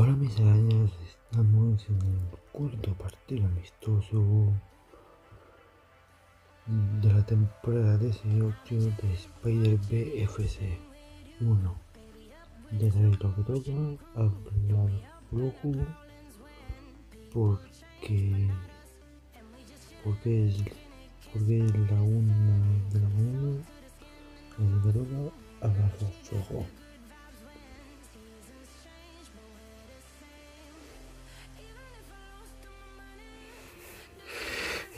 Hola mis arañas, estamos en el cuarto partido amistoso de la temporada 18 de Spider BFC 1. Ya sabéis lo que toca, hablar flojo, porque, porque, es, porque es la una de la mañana, así que toca hablar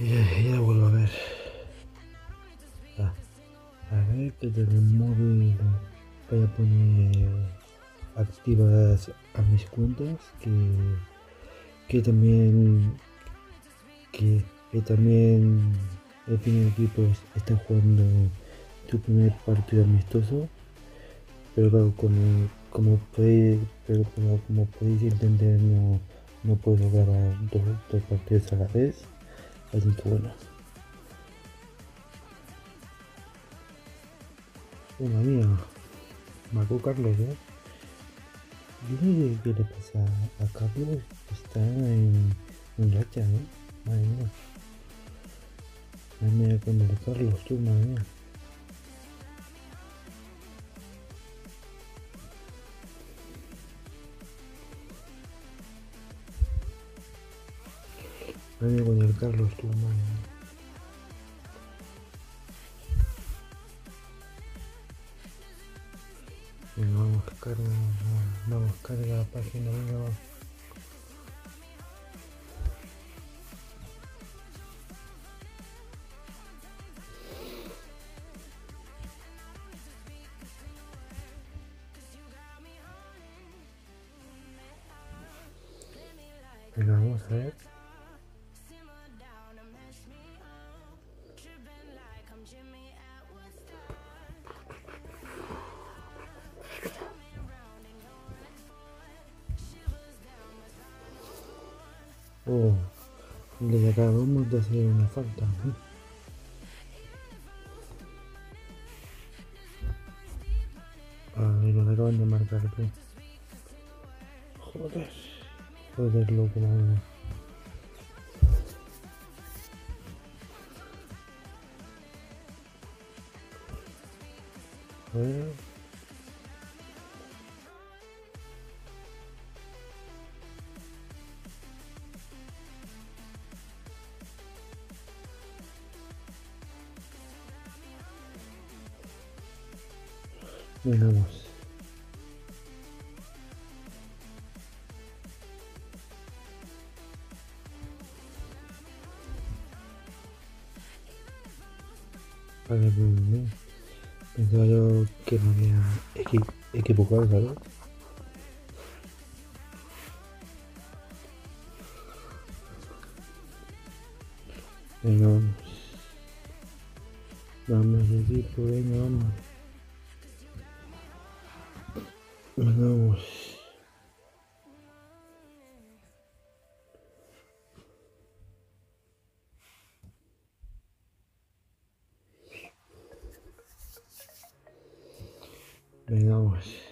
flojo. Ya, vuelvo a ver. Ah, a ver que desde el móvil voy a poner activas a mis cuentas que, que también que, que también el primer equipo está jugando su primer partido amistoso pero claro como, como podéis pero como, como podéis entender no, no puedo grabar dos, dos partidos a la vez Bueno. Una mía. Marco Carlos, ¿eh? Yo no qué le pasa a Carlos. Está en, en racha, ¿eh? Madre mía. Madre mía el Carlos, tú, madre mía. Madre con el Carlos, mía. Venga, vamos, carga, vamos, carga la página, venga, vamos. Oh, le acabamos de hacer una falta. Ah, y nos acaban de marcar tú. Joder. Joder, loco, madre mía. A Veamos. A ver, pensaba yo que me había equi equivocado, ¿sabes? Venga, vamos. Vamos, equipo, venga, vamos. Venga, vamos.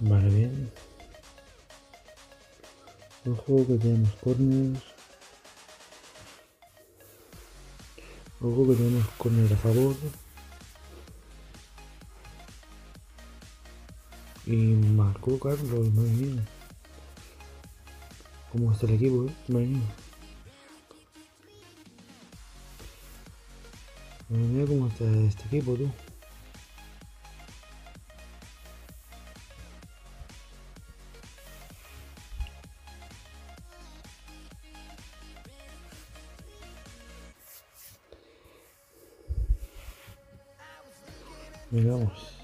Vale, bien. Ojo que tenemos corners. Ojo que tenemos corner a favor. Y marcó Carlos, madre mía. ¿Cómo está el equipo, eh? Madre mía. Madre cómo está este equipo, tú. Miramos.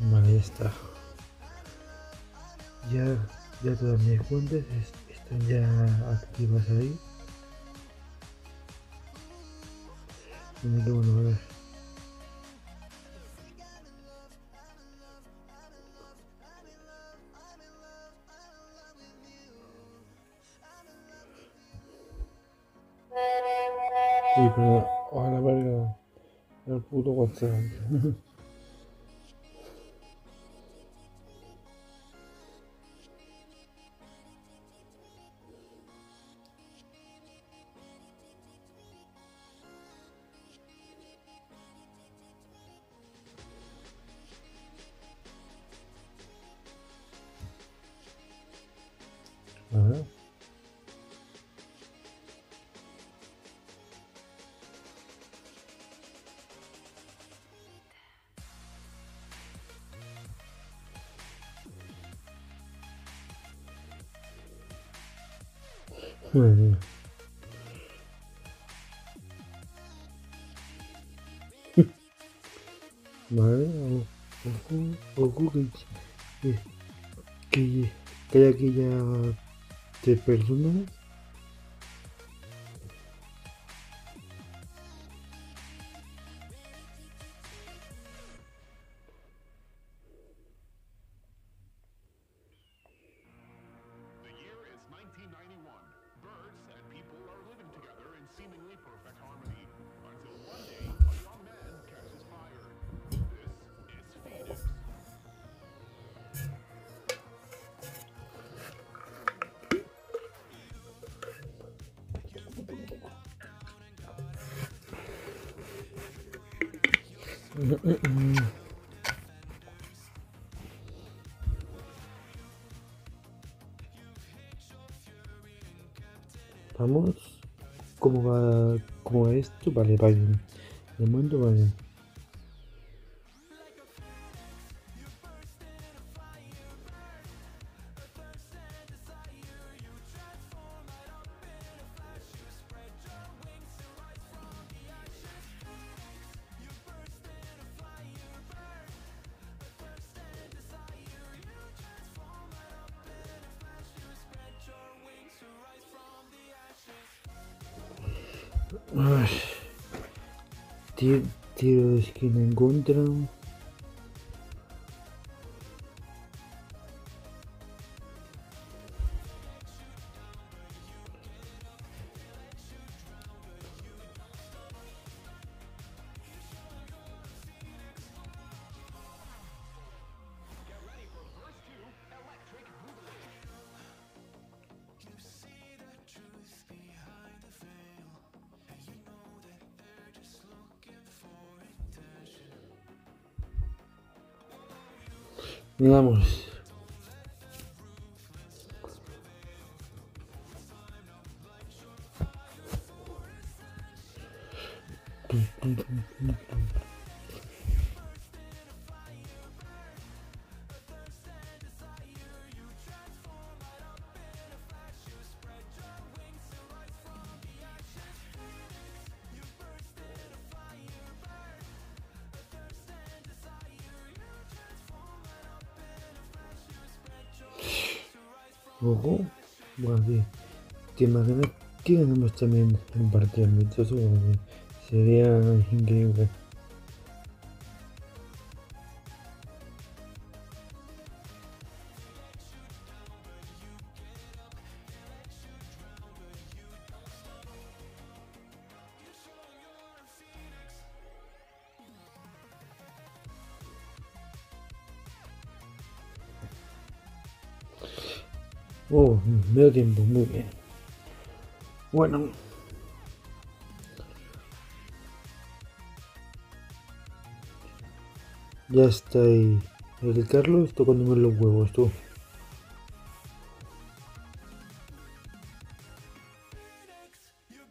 Vale, ya está. Ya, ya todas mis cuentas están ya activas ahí. Tiene que bueno, a ver. Uy, pero ojalá valga el puto WhatsApp. Mía. Vale, ojo, ojo que, que, que, hay ya tres personas. Vamos. ¿Cómo va, cómo esto? Vale, va bien. De momento Tiro, tiro de esquina en contra. Vamos. Ojo. Bueno, sí. ¿Te imaginas que también un partido amistoso? Sería increíble. Medio tiempo, muy bien. Bueno. Ya está ahí. El Carlos tocándome los huevos, tú.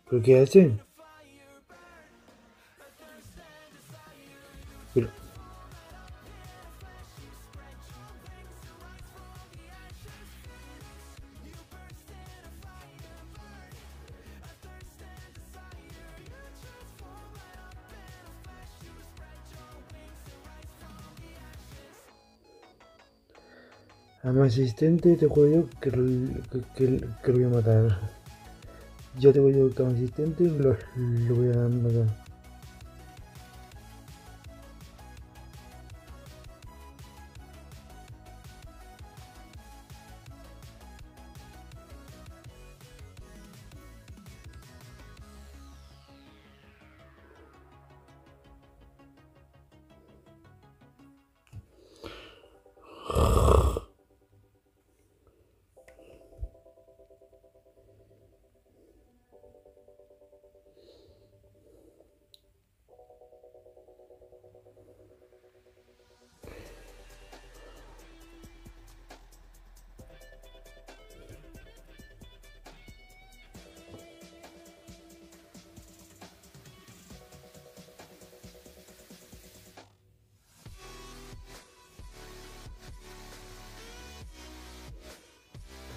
¿Pero qué hace? A mi asistente te juego yo que, que, lo voy a matar. Yo te voy yo que a mi asistente lo, lo voy a matar.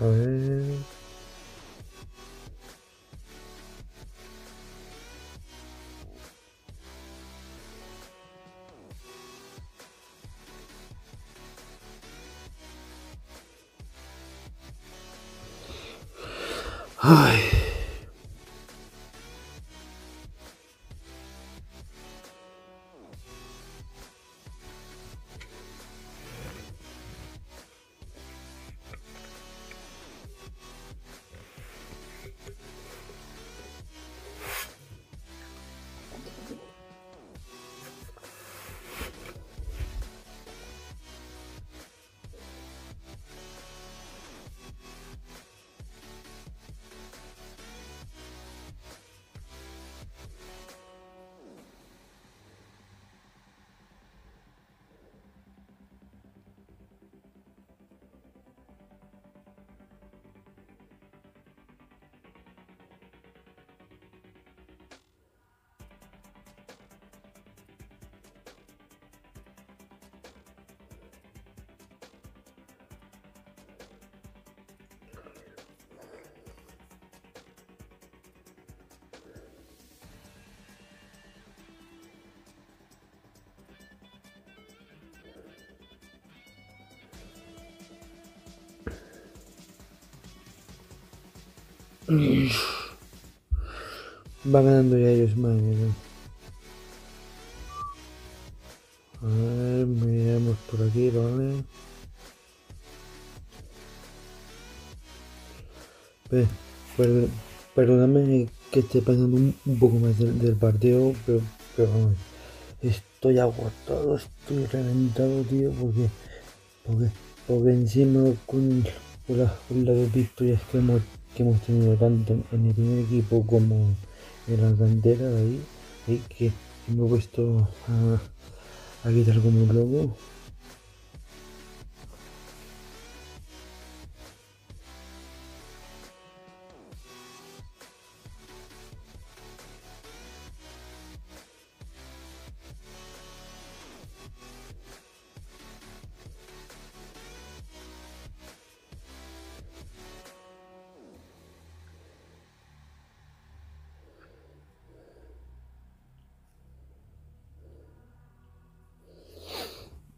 A Va ganando ya ellos, mía. A ver, miremos por aquí, ¿vale? Pe- per- perdóname que esté pasando un, poco más del, partido, pero, pero estoy agotado, estoy reventado, tío, porque, porque, porque encima con, con, la- con las dos victorias que hemos, que hemos tenido tanto en el primer equipo como en la cantera de ahí, ahí que me he puesto a, a quitar como un loco.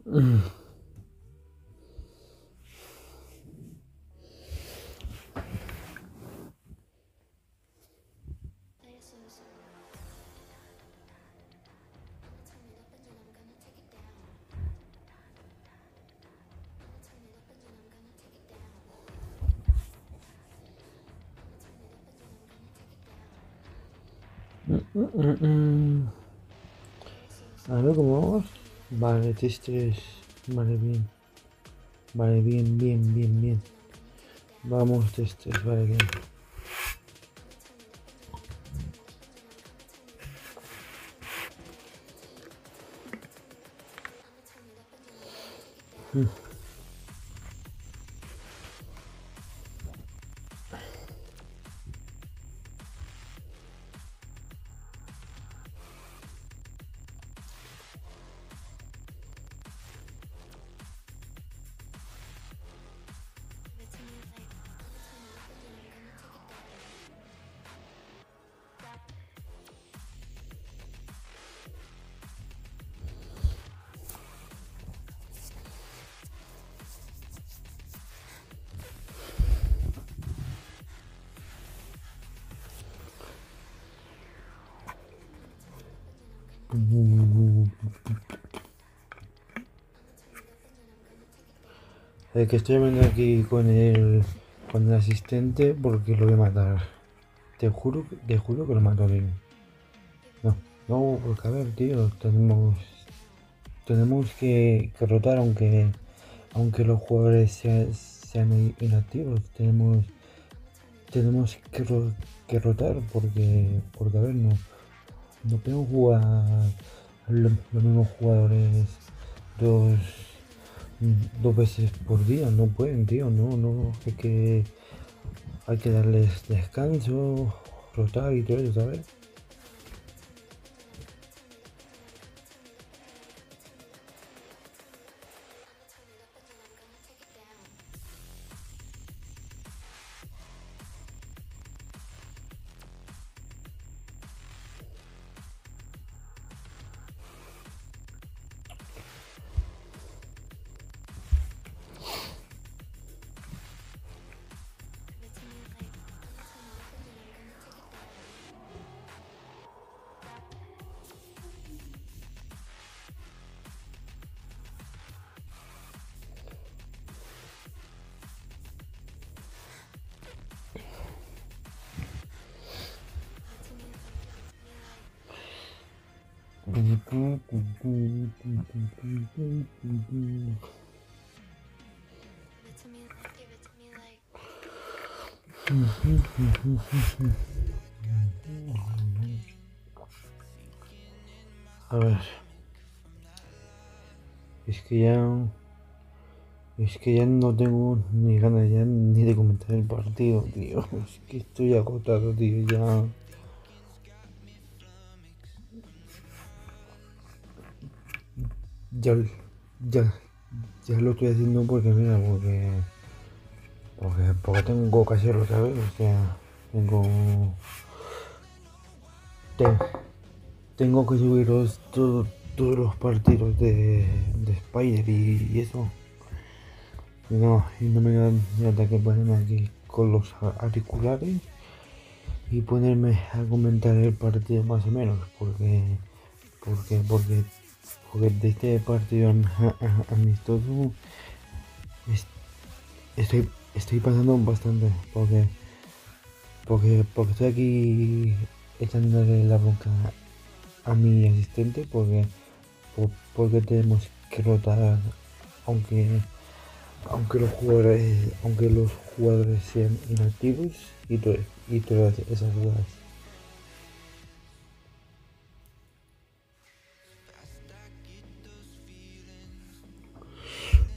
Mm, A ver cómo vamos. Vale, testes. Vale, bien. Vale, bien, bien, bien, bien. Vamos, testes, vale, bien. Mm. El que estoy viendo aquí con el, con el asistente porque lo voy a matar. Te juro, te juro que lo mato bien. No, no, porque a ver, tío, tenemos, tenemos que, que rotar aunque, aunque los jugadores sean, sean inactivos. Tenemos, tenemos que, que rotar porque, porque a ver, no, no podemos jugar lo- los mismos jugadores dos, dos veces por día. No pueden, tío, no, no, hay que, hay que darles descanso, rotar y todo eso, ¿sabes? A ver. Es que ya. Es que ya no tengo ni ganas ya ni de comentar el partido, tío. Es que estoy agotado, tío, ya. Ya, ya, ya lo estoy haciendo porque, mira, porque. Porque, porque tengo que hacerlo, ¿sabes? O sea, tengo. te- tengo que subiros todo- todos los partidos de, de Spider y, eso. Y no, y no me da nada que ponerme aquí con los auriculares y ponerme a comentar el partido más o menos, porque porque porque porque de este partido amistoso es- estoy estoy pasando bastante porque porque porque estoy aquí echándole la boca a mi asistente porque por- porque tenemos que rotar aunque aunque los jugadores aunque los jugadores sean inactivos y, to- y todas esas jugadas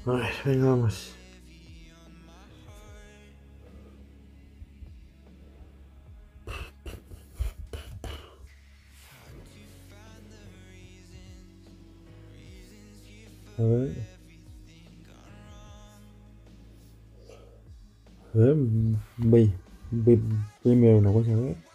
a ver venga vamos a ver A ver, voy, voy, voy a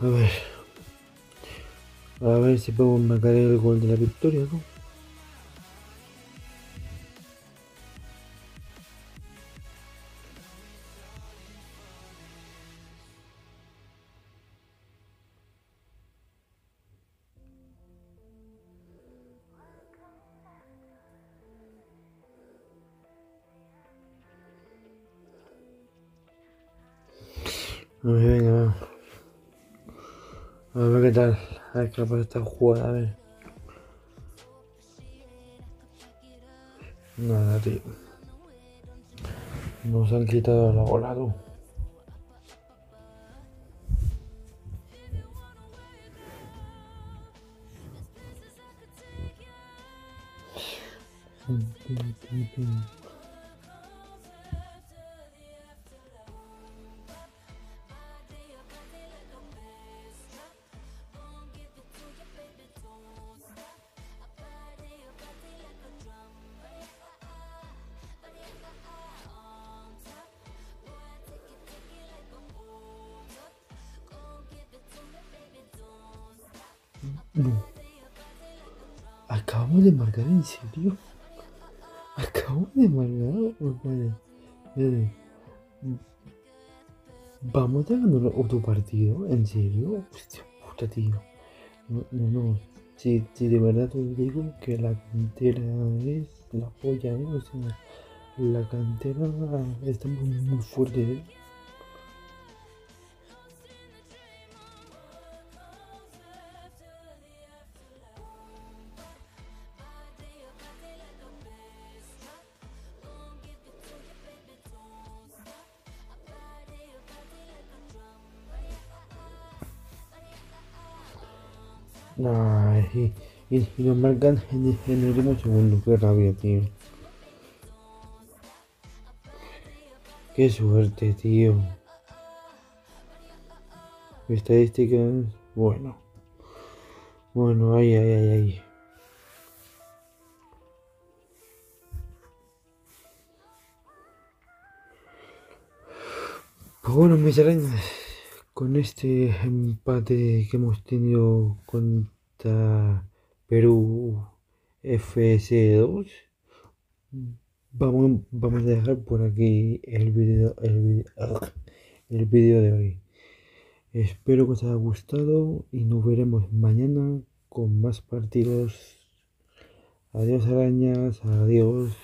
a ver. A ver. Si puedo marcar el gol de la victoria. A ver, venga, va. A ver qué tal. A ver qué pasa esta jugada, a ver. Nada, tío. Nos han quitado la bola, tú. En serio. Acabamos de marcar. Vale. Vale. Vamos a ganar otro partido. ¿En serio? Hostia tío. No, no, no. Si, si de verdad te digo que la cantera es la polla, ¿eh? O la cantera está muy, muy fuerte, ¿eh? Y, y, y marcan en, el- último segundo, qué rabia, tío. Qué suerte, tío. Estadísticas, bueno. Bueno, ay, ay, ay, ay. Pues bueno, mis arañas, con este empate que hemos tenido Perú FS2, vamos, vamos a dejar por aquí el video, el, vide- ah, el video de hoy. Espero que os haya gustado y nos veremos mañana con más partidos. Adiós arañas, adiós.